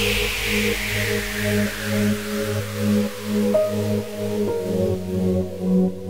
Thank you.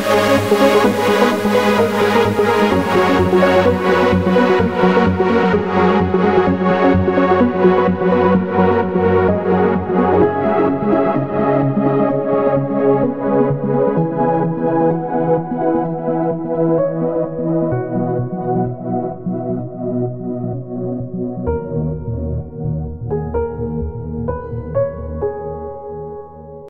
Música